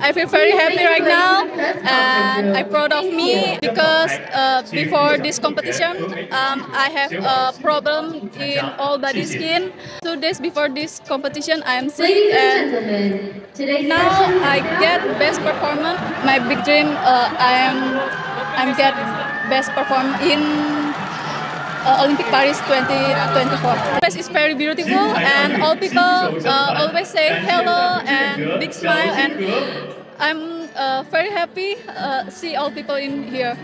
I feel very happy right now, and I'm proud of me because uh, before this competition, um, I have a problem in all body skin. Two days before this competition, I am sick, and now I get best performance. My big dream, uh, I am, I'm get best perform in uh, Olympic Paris 2024. Paris is very beautiful, and all people uh, always say hello and big smile, and I'm uh, very happy uh, see all people in here.